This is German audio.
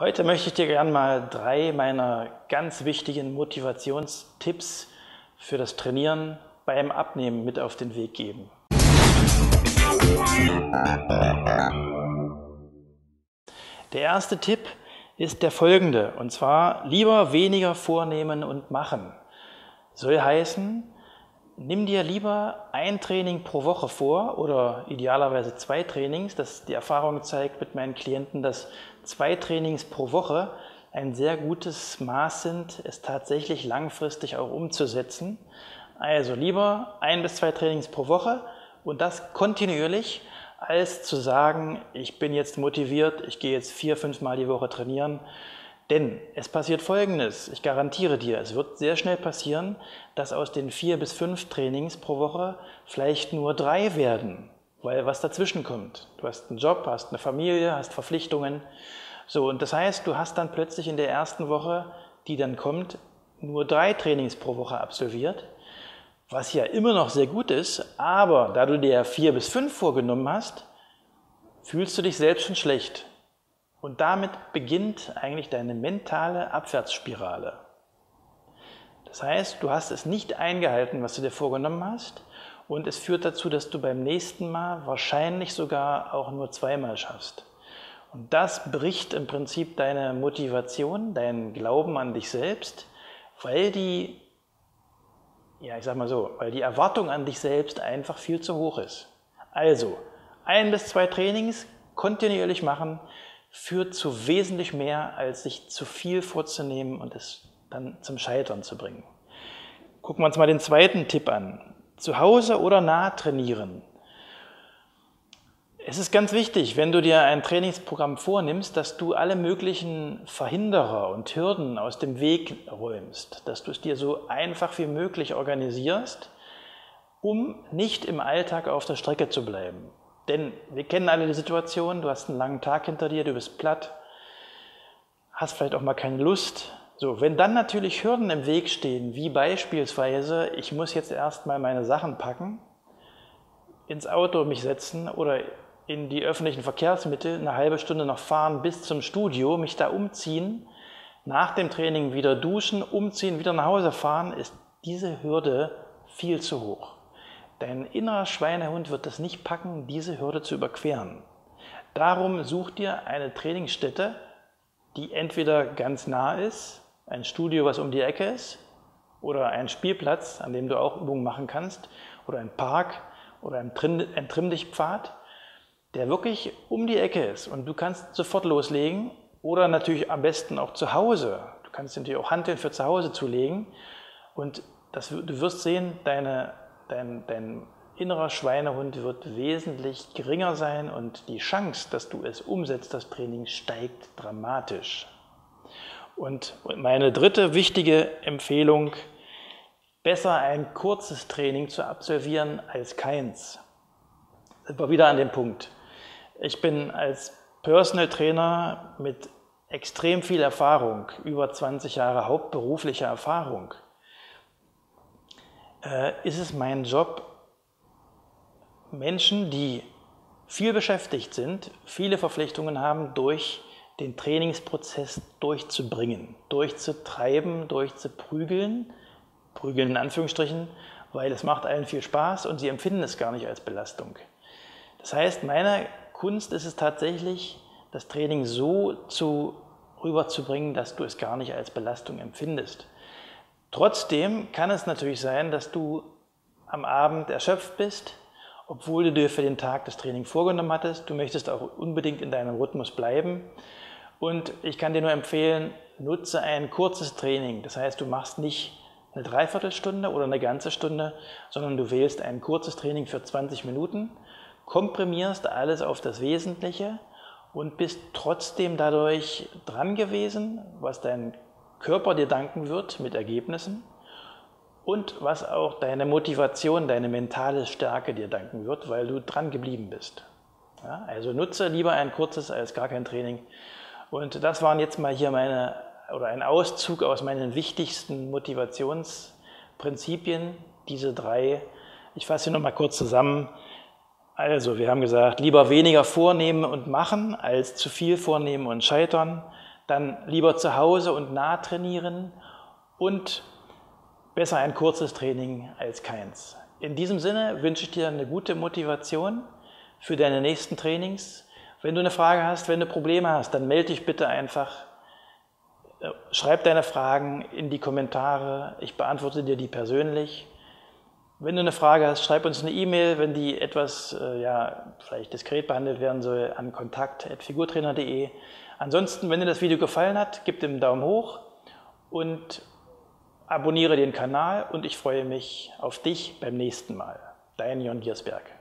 Heute möchte ich dir gerne mal drei meiner ganz wichtigen Motivationstipps für das Trainieren beim Abnehmen mit auf den Weg geben. Der erste Tipp ist der folgende, und zwar lieber weniger vornehmen und machen. Soll heißen, nimm dir lieber ein Training pro Woche vor oder idealerweise zwei Trainings. Das, die Erfahrung zeigt mit meinen Klienten, dass zwei Trainings pro Woche ein sehr gutes Maß sind, es tatsächlich langfristig auch umzusetzen. Also lieber ein bis zwei Trainings pro Woche und das kontinuierlich, als zu sagen, ich bin jetzt motiviert, ich gehe jetzt vier, fünf Mal die Woche trainieren. Denn es passiert Folgendes, ich garantiere dir, es wird sehr schnell passieren, dass aus den vier bis fünf Trainings pro Woche vielleicht nur drei werden weil was dazwischen kommt. Du hast einen Job, hast eine Familie, hast Verpflichtungen. So, und das heißt, du hast dann plötzlich in der ersten Woche, die dann kommt, nur drei Trainings pro Woche absolviert, was ja immer noch sehr gut ist, aber da du dir vier bis fünf vorgenommen hast, fühlst du dich selbst schon schlecht. Und damit beginnt eigentlich deine mentale Abwärtsspirale. Das heißt, du hast es nicht eingehalten, was du dir vorgenommen hast, und es führt dazu, dass du beim nächsten Mal wahrscheinlich sogar auch nur zweimal schaffst. Und das bricht im Prinzip deine Motivation, deinen Glauben an dich selbst, weil die, ja, ich sag mal so, weil die Erwartung an dich selbst einfach viel zu hoch ist. Also, ein bis zwei Trainings kontinuierlich machen, führt zu wesentlich mehr, als sich zu viel vorzunehmen und es dann zum Scheitern zu bringen. Gucken wir uns mal den zweiten Tipp an zu Hause oder nah trainieren. Es ist ganz wichtig, wenn du dir ein Trainingsprogramm vornimmst, dass du alle möglichen Verhinderer und Hürden aus dem Weg räumst, dass du es dir so einfach wie möglich organisierst, um nicht im Alltag auf der Strecke zu bleiben. Denn wir kennen alle die Situation, du hast einen langen Tag hinter dir, du bist platt, hast vielleicht auch mal keine Lust, so, wenn dann natürlich Hürden im Weg stehen, wie beispielsweise, ich muss jetzt erstmal meine Sachen packen, ins Auto mich setzen oder in die öffentlichen Verkehrsmittel eine halbe Stunde noch fahren bis zum Studio, mich da umziehen, nach dem Training wieder duschen, umziehen, wieder nach Hause fahren, ist diese Hürde viel zu hoch. Dein innerer Schweinehund wird es nicht packen, diese Hürde zu überqueren. Darum such dir eine Trainingsstätte, die entweder ganz nah ist, ein Studio, was um die Ecke ist, oder ein Spielplatz, an dem du auch Übungen machen kannst, oder ein Park oder ein, ein Trimm-Dich-Pfad, der wirklich um die Ecke ist und du kannst sofort loslegen oder natürlich am besten auch zu Hause. Du kannst natürlich auch Handeln für zu Hause zulegen und das, du wirst sehen, deine, dein, dein innerer Schweinehund wird wesentlich geringer sein und die Chance, dass du es umsetzt, das Training, steigt dramatisch. Und meine dritte wichtige Empfehlung, besser ein kurzes Training zu absolvieren als keins. Sind wir wieder an dem Punkt. Ich bin als Personal Trainer mit extrem viel Erfahrung, über 20 Jahre hauptberuflicher Erfahrung, äh, ist es mein Job, Menschen, die viel beschäftigt sind, viele Verpflichtungen haben, durch den Trainingsprozess durchzubringen, durchzutreiben, durchzuprügeln, prügeln in Anführungsstrichen, weil es macht allen viel Spaß und sie empfinden es gar nicht als Belastung. Das heißt, meine Kunst ist es tatsächlich, das Training so zu, rüberzubringen, dass du es gar nicht als Belastung empfindest. Trotzdem kann es natürlich sein, dass du am Abend erschöpft bist, obwohl du dir für den Tag das Training vorgenommen hattest. Du möchtest auch unbedingt in deinem Rhythmus bleiben. Und ich kann dir nur empfehlen, nutze ein kurzes Training. Das heißt, du machst nicht eine Dreiviertelstunde oder eine ganze Stunde, sondern du wählst ein kurzes Training für 20 Minuten, komprimierst alles auf das Wesentliche und bist trotzdem dadurch dran gewesen, was dein Körper dir danken wird mit Ergebnissen und was auch deine Motivation, deine mentale Stärke dir danken wird, weil du dran geblieben bist. Ja, also nutze lieber ein kurzes als gar kein Training und das waren jetzt mal hier meine, oder ein Auszug aus meinen wichtigsten Motivationsprinzipien, diese drei. Ich fasse sie nochmal kurz zusammen. Also, wir haben gesagt, lieber weniger vornehmen und machen, als zu viel vornehmen und scheitern. Dann lieber zu Hause und nah trainieren und besser ein kurzes Training als keins. In diesem Sinne wünsche ich dir eine gute Motivation für deine nächsten Trainings. Wenn du eine Frage hast, wenn du Probleme hast, dann melde dich bitte einfach. Äh, schreib deine Fragen in die Kommentare. Ich beantworte dir die persönlich. Wenn du eine Frage hast, schreib uns eine E-Mail, wenn die etwas äh, ja, vielleicht diskret behandelt werden soll, an kontakt.figurtrainer.de. Ansonsten, wenn dir das Video gefallen hat, gib dem Daumen hoch und abonniere den Kanal und ich freue mich auf dich beim nächsten Mal. Dein Jon Giersberg.